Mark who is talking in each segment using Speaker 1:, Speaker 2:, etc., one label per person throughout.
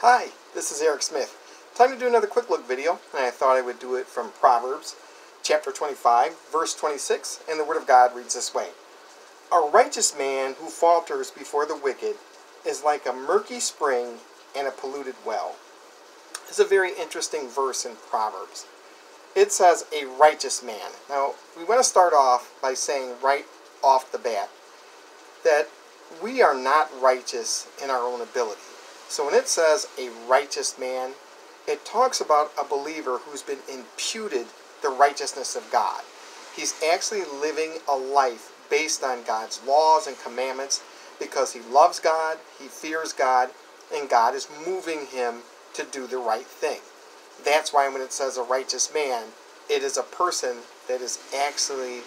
Speaker 1: Hi, this is Eric Smith. Time to do another quick look video, and I thought I would do it from Proverbs chapter 25, verse 26, and the Word of God reads this way A righteous man who falters before the wicked is like a murky spring and a polluted well. It's a very interesting verse in Proverbs. It says a righteous man. Now, we want to start off by saying right off the bat that we are not righteous in our own ability. So when it says a righteous man, it talks about a believer who's been imputed the righteousness of God. He's actually living a life based on God's laws and commandments because he loves God, he fears God, and God is moving him to do the right thing. That's why when it says a righteous man, it is a person that is actually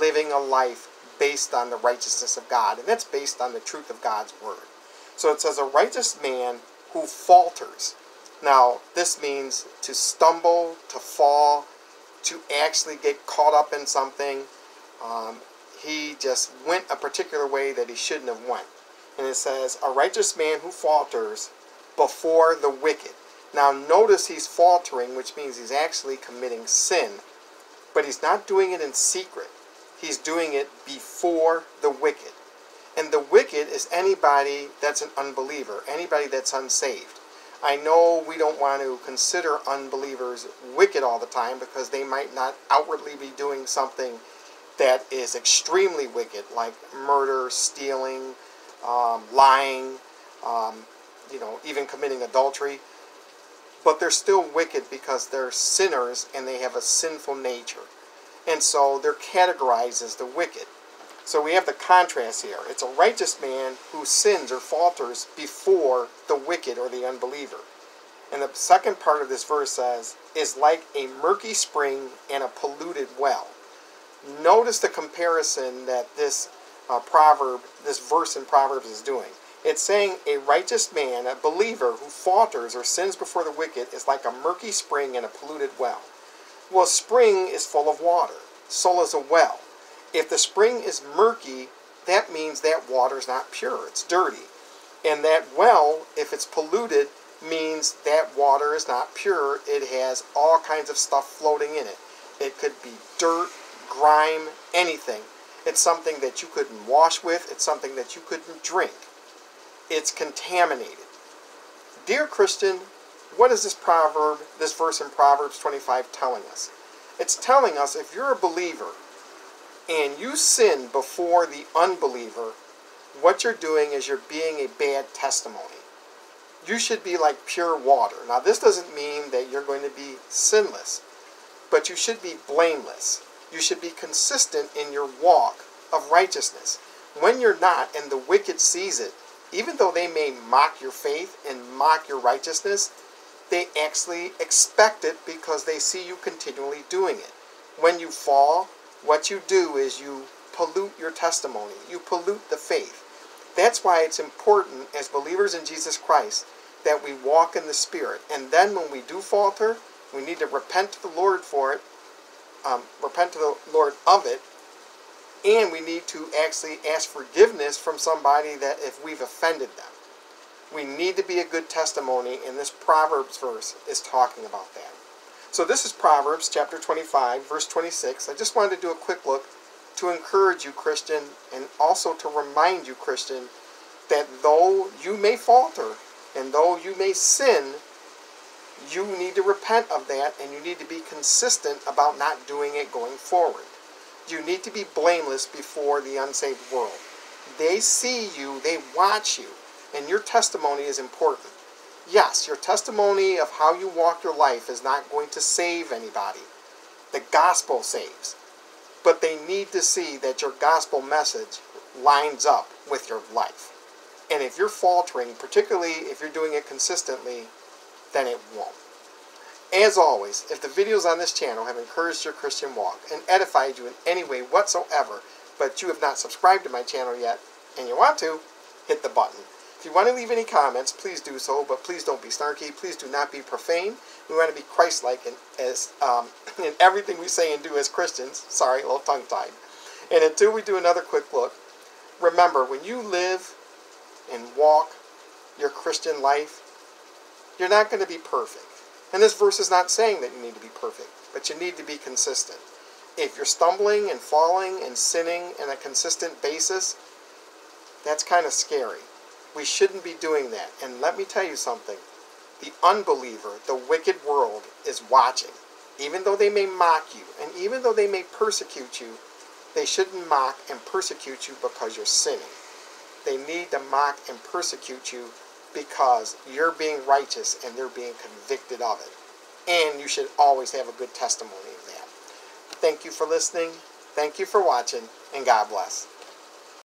Speaker 1: living a life based on the righteousness of God, and that's based on the truth of God's word. So it says, a righteous man who falters. Now, this means to stumble, to fall, to actually get caught up in something. Um, he just went a particular way that he shouldn't have went. And it says, a righteous man who falters before the wicked. Now, notice he's faltering, which means he's actually committing sin, but he's not doing it in secret he's doing it before the wicked. And the wicked is anybody that's an unbeliever, anybody that's unsaved. I know we don't want to consider unbelievers wicked all the time because they might not outwardly be doing something that is extremely wicked, like murder, stealing, um, lying, um, you know, even committing adultery. But they're still wicked because they're sinners and they have a sinful nature and so they're categorized as the wicked. So we have the contrast here. It's a righteous man who sins or falters before the wicked or the unbeliever. And the second part of this verse says, is like a murky spring and a polluted well. Notice the comparison that this uh, proverb, this verse in Proverbs is doing. It's saying a righteous man, a believer who falters or sins before the wicked, is like a murky spring and a polluted well. Well, spring is full of water. So is a well. If the spring is murky, that means that water is not pure. It's dirty. And that well, if it's polluted, means that water is not pure. It has all kinds of stuff floating in it. It could be dirt, grime, anything. It's something that you couldn't wash with. It's something that you couldn't drink. It's contaminated. Dear Christian, what is this proverb, this verse in Proverbs 25 telling us? It's telling us if you're a believer and you sin before the unbeliever, what you're doing is you're being a bad testimony. You should be like pure water. Now, this doesn't mean that you're going to be sinless, but you should be blameless. You should be consistent in your walk of righteousness. When you're not and the wicked sees it, even though they may mock your faith and mock your righteousness, they actually expect it because they see you continually doing it. When you fall, what you do is you pollute your testimony, you pollute the faith. That's why it's important as believers in Jesus Christ that we walk in the Spirit. And then when we do falter, we need to repent to the Lord for it, um, repent to the Lord of it, and we need to actually ask forgiveness from somebody that if we've offended them. We need to be a good testimony, and this Proverbs verse is talking about that. So this is Proverbs chapter 25, verse 26. I just wanted to do a quick look to encourage you, Christian, and also to remind you, Christian, that though you may falter and though you may sin, you need to repent of that and you need to be consistent about not doing it going forward. You need to be blameless before the unsaved world. They see you, they watch you, and your testimony is important. Yes, your testimony of how you walk your life is not going to save anybody. The gospel saves. But they need to see that your gospel message lines up with your life. And if you're faltering, particularly if you're doing it consistently, then it won't. As always, if the videos on this channel have encouraged your Christian walk and edified you in any way whatsoever, but you have not subscribed to my channel yet, and you want to, hit the button. If you want to leave any comments, please do so, but please don't be snarky. Please do not be profane. We want to be Christ-like in, as, um, in everything we say and do as Christians. Sorry, a little tongue-tied. And until we do another quick look, remember, when you live and walk your Christian life, You're not going to be perfect. And this verse is not saying that you need to be perfect, but you need to be consistent. If you're stumbling and falling and sinning on a consistent basis, that's kind of scary. We shouldn't be doing that. And let me tell you something the unbeliever, the wicked world, is watching. Even though they may mock you, and even though they may persecute you, they shouldn't mock and persecute you because you're sinning. They need to mock and persecute you because you're being righteous and they're being convicted of it. And you should always have a good testimony of that. Thank you for listening. Thank you for watching, and God bless.